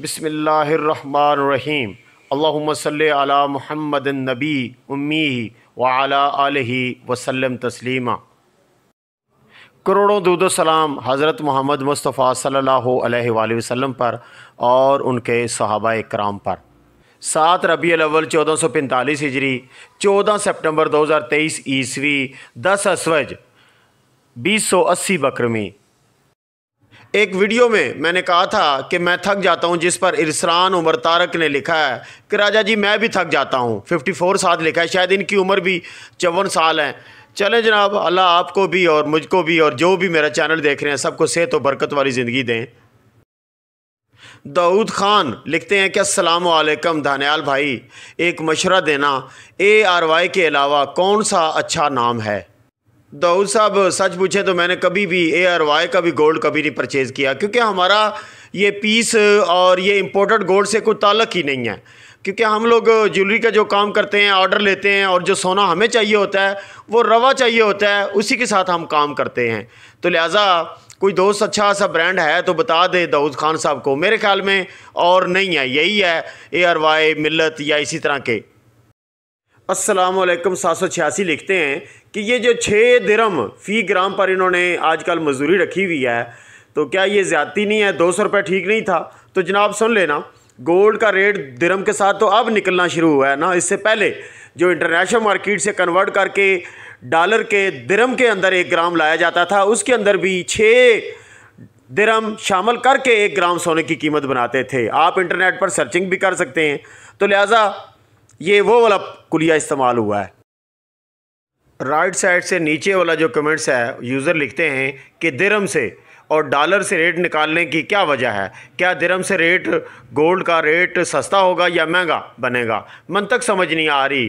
बिसमीम अल्लाहुम्म सल्लि अला मुहम्मद नबी उम्मी व अला आलिहि वसल्लम तस्लीमा। करोड़ों दूदो सलाम हज़रत मोहम्मद मुस्तफ़ा सल्लल्लाहु अलैहि वसल्लम पर और उनके सहाबा कराम पर। सात रबी अव्वल चौदह सौ पैंतालीस हिजरी, चौदह सितंबर दो हज़ार तेईस ईस्वी, दस असवज, बीस सौ अस्सी बकरमी एक वीडियो में मैंने कहा था कि मैं थक जाता हूँ, जिस पर इरसरान उमर तारक ने लिखा है कि राजा जी, मैं भी थक जाता हूँ। 54 साल लिखा है, शायद इनकी उम्र भी चौवन साल है। चलें जनाब, अल्लाह आपको भी और मुझको भी और जो भी मेरा चैनल देख रहे हैं, सबको सेहत और बरकत वाली ज़िंदगी दें। दाऊद ख़ान लिखते हैं कि असलकम धानियाल भाई, एक मशरा देना, ए आर वाई के अलावा कौन सा अच्छा नाम है? दाऊद साहब, सच पूछे तो मैंने कभी भी ए आर वाई का भी गोल्ड कभी नहीं परचेज़ किया, क्योंकि हमारा ये पीस और ये इम्पोर्टेड गोल्ड से कोई ताल्लुक ही नहीं है। क्योंकि हम लोग ज्वेलरी का जो काम करते हैं ऑर्डर लेते हैं और जो सोना हमें चाहिए होता है, वो रवा चाहिए होता है, उसी के साथ हम काम करते हैं। तो लिहाजा कोई दोस्त अच्छा सा ब्रांड है तो बता दे दाऊद खान साहब को, मेरे ख्याल में और नहीं है, यही है ए आर वाई मिलत या इसी तरह के। असलम सात सौ छियासी लिखते हैं। कि ये जो छः दिरम फ़ी ग्राम पर इन्होंने आजकल मजदूरी रखी हुई है तो क्या ये ज़्यादती नहीं है? दो सौ रुपये ठीक नहीं था। तो जनाब सुन लेना गोल्ड का रेट दिरम के साथ तो अब निकलना शुरू हुआ है ना? इससे पहले जो इंटरनेशनल मार्केट से कन्वर्ट करके डॉलर के दिरम के अंदर एक ग्राम लाया जाता था, उसके अंदर भी छः दिरम शामिल करके एक ग्राम सोने की कीमत बनाते थे। आप इंटरनेट पर सर्चिंग भी कर सकते हैं। तो लिहाजा ये वो वाला कुलिया इस्तेमाल हुआ है। राइट साइड से नीचे वाला जो कमेंट्स है, यूज़र लिखते हैं कि दिरम से और डॉलर से रेट निकालने की क्या वजह है? क्या दिरम से रेट गोल्ड का रेट सस्ता होगा या महँगा बनेगा? मन तक समझ नहीं आ रही।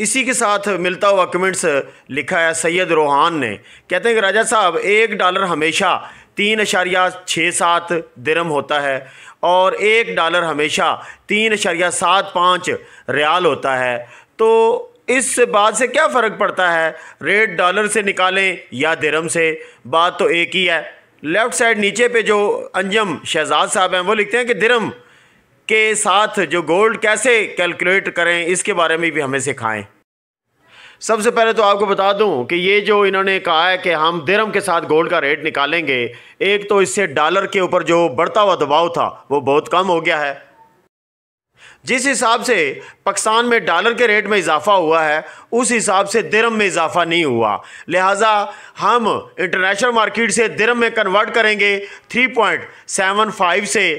इसी के साथ मिलता हुआ कमेंट्स लिखा है सैयद रोहान ने। कहते हैं कि राजा साहब, एक डॉलर हमेशा तीन अशारिया छः सात दिरम होता है और एक डॉलर हमेशा तीन अशारिया सात पाँच रियाल होता है। तो इस बात से क्या फ़र्क पड़ता है? रेट डॉलर से निकालें या दिरम से? बात तो एक ही है। लेफ़्ट साइड नीचे पे जो अंजम शहजाद साहब हैं, वो लिखते हैं कि दिरम के साथ जो गोल्ड कैसे कैलकुलेट करें, इसके बारे में भी हमें सिखाएँ। सबसे पहले तो आपको बता दूँ कि ये जो इन्होंने कहा है कि हम दिरम के साथ गोल्ड का रेट निकालेंगे, एक तो इससे डॉलर के ऊपर जो बढ़ता हुआ दबाव था, वो बहुत कम हो गया है। जिस हिसाब से पाकिस्तान में डॉलर के रेट में इजाफा हुआ है, उस हिसाब से दिरम में इजाफा नहीं हुआ। लिहाजा हम इंटरनेशनल मार्केट से दिरम में कन्वर्ट करेंगे 3.75 से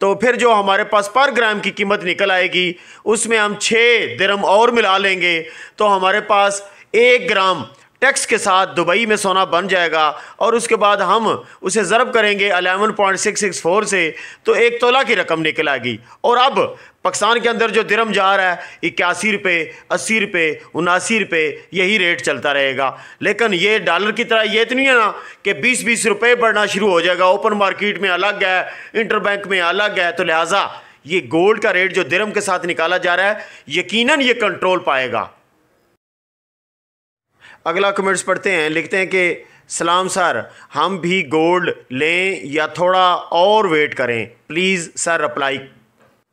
तो फिर जो हमारे पास पर ग्राम की कीमत निकल आएगी, उसमें हम छः दिरम और मिला लेंगे। तो हमारे पास एक ग्राम टैक्स के साथ दुबई में सोना बन जाएगा और उसके बाद हम उसे ज़रब करेंगे eleven point six six four से तो एक तोला की रकम निकल आएगी। और अब पाकिस्तान के अंदर जो दिरम जा रहा है, इक्यासी रुपये अस्सी रुपये उनासी रुपये यही रेट चलता रहेगा। लेकिन ये डॉलर की तरह ये इतनी है ना कि बीस बीस रुपये बढ़ना शुरू हो जाएगा। ओपन मार्केट में अलग है इंटर बैंक में अलग है तो लिहाजा ये गोल्ड का रेट जो दिरम के साथ निकाला जा रहा है, यकीनन ये कंट्रोल पाएगा। अगला कमेंट्स पढ़ते हैं, लिखते हैं कि, सलाम सर, हम भी गोल्ड लें या थोड़ा और वेट करें? Please sir, apply.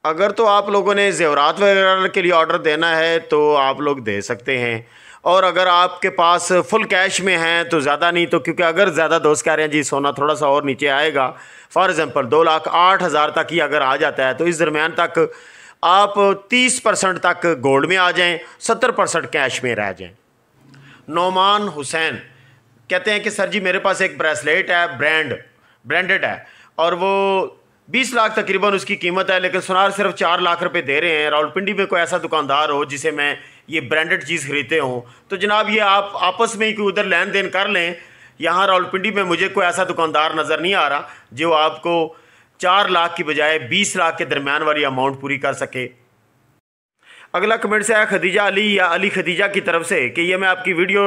अगर तो आप लोगों ने जेवरात वगैरह के लिए ऑर्डर देना है तो आप लोग दे सकते हैं। और अगर आपके पास फुल कैश में हैं तो ज़्यादा नहीं तो क्योंकि अगर ज़्यादा दोस्त कह रहे हैं, जी, सोना थोड़ा सा और नीचे आएगा। फॉर एग्ज़ाम्पल दो लाख आठ हज़ार तक ही अगर आ जाता है तो इस दरमियान तक आप तीस परसेंट तक गोल्ड में आ जाएँ, सत्तर परसेंट कैश में रह जाएँ। नोमान हुसैन। कहते हैं कि, सर जी, मेरे पास एक ब्रेसलेट है, ब्रांड, ब्रांडेड है, और वो बीस लाख तकरीबन उसकी कीमत है, लेकिन सुनार सिर्फ़ चार लाख रुपए दे रहे हैं। रावलपिंडी में कोई ऐसा दुकानदार हो जिसे मैं ये ब्रांडेड चीज़ खरीदते हूँ? तो जनाब, ये आप आपस में ही कोई उधर लेन देन कर लें। यहाँ रावलपिंडी में मुझे कोई ऐसा दुकानदार नज़र नहीं आ रहा, जो आपको चार लाख की बजाय बीस लाख के दरमियान वाली अमाउंट पूरी कर सके। अगला कमेंट से आया खदीजा अली या अली खदीजा की तरफ़ से कि ये मैं आपकी वीडियो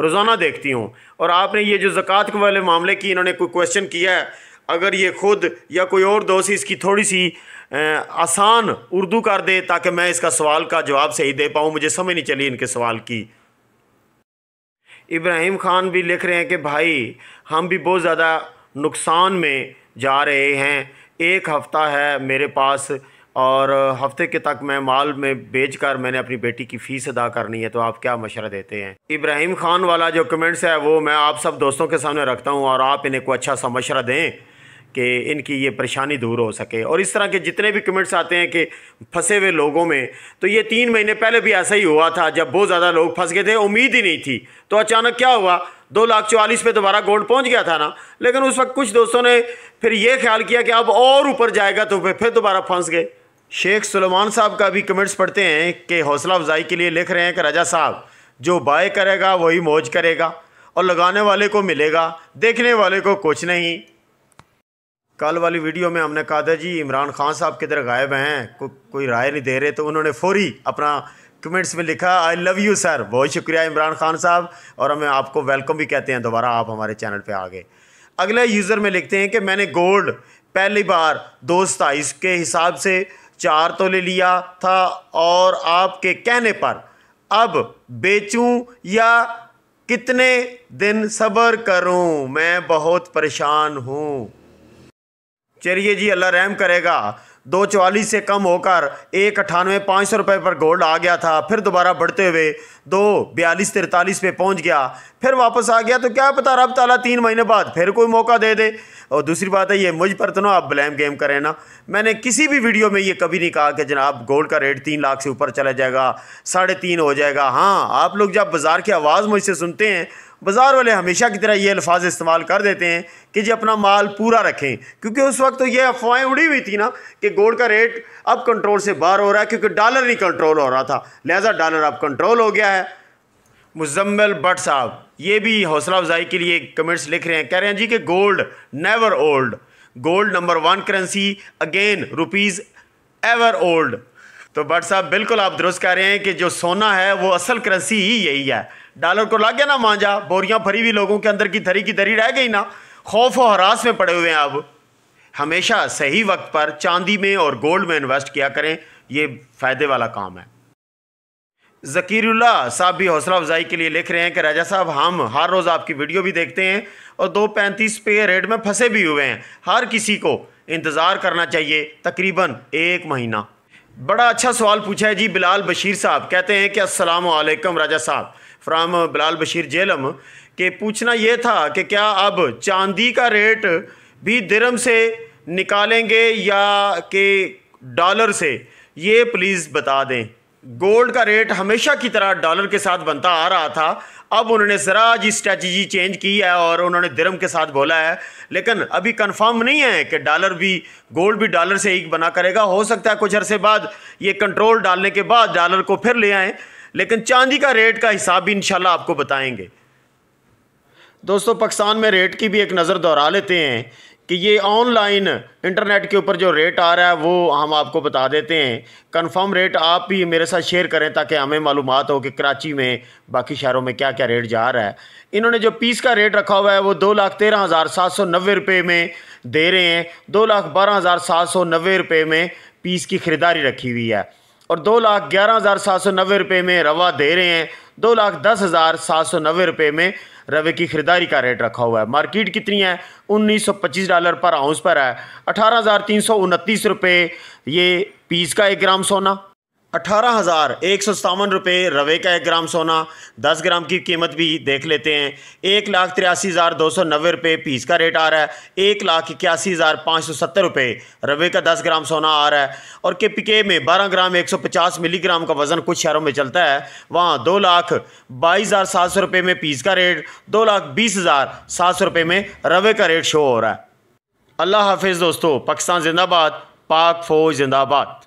रोज़ाना देखती हूँ। और आपने ये जो ज़क़़त वाले मामले की इन्होंने कोई क्वेश्चन किया है, अगर ये खुद या कोई और दोस्त इसकी थोड़ी सी आसान उर्दू कर दे ताकि मैं इसका सवाल का जवाब सही दे पाऊँ, मुझे समझ नहीं चली इनके सवाल की। इब्राहिम ख़ान भी लिख रहे हैं कि भाई, हम भी बहुत ज़्यादा नुकसान में जा रहे हैं। एक हफ़्ता है मेरे पास और हफ़्ते के तक मैं माल में बेच कर मैंने अपनी बेटी की फ़ीस अदा करनी है तो आप क्या मशरा देते हैं? इब्राहिम खान वाला जो कमेंट्स है, वो मैं आप सब दोस्तों के सामने रखता हूँ और आप इन्हें को अच्छा सा मशरा दें कि इनकी ये परेशानी दूर हो सके। और इस तरह के जितने भी कमेंट्स आते हैं कि फंसे हुए लोगों में तो ये तीन महीने पहले भी ऐसा ही हुआ था, जब बहुत ज़्यादा लोग फंस गए थे, उम्मीद ही नहीं थी। तो अचानक क्या हुआ? दो लाख चवालीस पे दोबारा गोल्ड पहुँच गया था ना? लेकिन उस वक्त कुछ दोस्तों ने फिर ये ख्याल किया कि अब और ऊपर जाएगा तो फिर दोबारा फंस गए। शेख सुलेमान साहब का भी कमेंट्स पढ़ते हैं कि हौसला अफजाई के लिए लिख रहे हैं कि राजा साहब जो बाय करेगा वही मौज करेगा और लगाने वाले को मिलेगा देखने वाले को कुछ नहीं। कल वाली वीडियो में हमने कहा था जी इमरान खान साहब किधर गायब हैं? को, कोई राय नहीं दे रहे तो उन्होंने फौरी अपना कमेंट्स में लिखा आई लव यू सर बहुत शुक्रिया इमरान खान साहब और हमें आपको वेलकम भी कहते हैं दोबारा आप हमारे चैनल पे आ गए अगले यूज़र में लिखते हैं कि मैंने गोल्ड पहली बार दो के हिसाब से चार तो ले लिया था और आपके कहने पर, अब बेचूं या कितने दिन सब्र करूँ? मैं बहुत परेशान हूँ। चलिए जी, अल्लाह रहम करेगा। दो चवालीस से कम होकर एक अठानवे पाँच सौ रुपये पर गोल्ड आ गया था। फिर दोबारा बढ़ते हुए दो बयालीस तिरतालीस पे पहुँच गया। फिर वापस आ गया तो क्या पता रब ताला तीन महीने बाद फिर कोई मौका दे दे। और दूसरी बात है, ये मुझ पर तो ना आप ब्लैम गेम करें ना। मैंने किसी भी वीडियो में ये कभी नहीं कहा कि जनाब गोल्ड का रेट तीन लाख से ऊपर चला जाएगा, साढ़े तीन हो जाएगा। हाँ आप लोग जब बाज़ार की आवाज़ मुझसे सुनते हैं बाज़ार वाले हमेशा की तरह ये अल्फाज इस्तेमाल कर देते हैं कि जी अपना माल पूरा रखें। क्योंकि उस वक्त तो ये अफवाहें उड़ी हुई थी ना कि गोल्ड का रेट अब कंट्रोल से बाहर हो रहा है, क्योंकि डॉलर नहीं कंट्रोल हो रहा था। लिहाजा डॉलर अब कंट्रोल हो गया है। मुजम्मल भट्ट साहब, ये भी हौसला अफजाई के लिए कमेंट्स लिख रहे हैं। कह रहे हैं जी कि gold never old gold number one currency again rupees ever old तो भट्ट साहब, बिल्कुल आप दुरुस्त कह रहे हैं कि जो सोना है, वो असल करेंसी ही यही है। डॉलर को लग गया ना मांझा, बोरियाँ भरी हुई लोगों के अंदर की धरी की धरी रह गई ना। खौफ और हरास में पड़े हुए हैं अब। हमेशा सही वक्त पर चांदी में और गोल्ड में इन्वेस्ट किया करें, ये फ़ायदे वाला काम है। ज़कीरुल्ला साहब भी हौसला अफजाई के लिए लिख रहे हैं कि राजा साहब, हम हर रोज़ आपकी वीडियो भी देखते हैं और दो पैंतीस पे रेट में फंसे भी हुए हैं। हर किसी को इंतज़ार करना चाहिए, तकरीबन एक महीना। बड़ा अच्छा सवाल पूछा है जी बिलाल बशीर साहब। कहते हैं कि अस्सलाम राजा साहब। फ्राम बिलाल बशीर जेलम, के पूछना ये था कि क्या अब चांदी का रेट भी दिरम से निकालेंगे या कि डॉलर से? ये प्लीज़ बता दें। गोल्ड का रेट हमेशा की तरह डॉलर के साथ बनता आ रहा था। अब उन्होंने ज़रा जी स्ट्रेटजी चेंज की है और उन्होंने दिरम के साथ बोला है। लेकिन अभी कंफर्म नहीं है कि डॉलर भी गोल्ड भी डॉलर से एक बना करेगा। हो सकता है कुछ अरसे बाद ये कंट्रोल डालने के बाद डॉलर को फिर ले आएँ। लेकिन चांदी का रेट का हिसाब भी इंशाल्लाह आपको बताएँगे। दोस्तों, पाकिस्तान में रेट की भी एक नज़र दोहरा लेते हैं कि ये ऑनलाइन इंटरनेट के ऊपर जो रेट आ रहा है, वो हम आपको बता देते हैं। कंफर्म रेट आप भी मेरे साथ शेयर करें ताकि हमें मालूम हो कि कराची में, बाकी शहरों में क्या क्या रेट जा रहा है। इन्होंने जो पीस का रेट रखा हुआ है, वो दो लाख तेरह हज़ार सात सौ नब्बे रुपये में दे रहे हैं। दो लाख बारह हज़ार सात सौ नब्बे रुपये में पीस की ख़रीदारी रखी हुई है। और दो लाख ग्यारह हज़ार सात सौ नब्बे रुपये में रवा दे रहे हैं। दो लाख दस हज़ार सात सौ नब्बे रुपये में रवे की ख़रीदारी का रेट रखा हुआ है। मार्केट कितनी है? उन्नीस सौ पच्चीस डॉलर पर आउंस पर है। अठारह हज़ार तीन सौ उनतीस रुपये ये पीस का एक ग्राम सोना। अठारह हज़ार एक सौ सतावन रुपये रवे का एक ग्राम सोना, दस ग्राम की कीमत भी देख लेते हैं। एक लाख तिरासी हज़ार दो सौ नब्बे रुपये पीस का रेट आ रहा है। एक लाख इक्यासी हज़ार पाँच सौ सत्तर रुपये रवे का दस ग्राम सोना आ रहा है। और के पी के में बारह ग्राम एक सौ पचास मिलीग्राम का वज़न कुछ शहरों में चलता है। वहाँ दो लाख बाईस हज़ार सात सौ रुपये में पीस का रेट, दो लाख बीस हज़ार सात सौ रुपये में रवे का रेट शो हो रहा है। अल्लाह हाफिज़ दोस्तों, पाकिस्तान जिंदाबाद, पाक फ़ौज जिंदाबाद।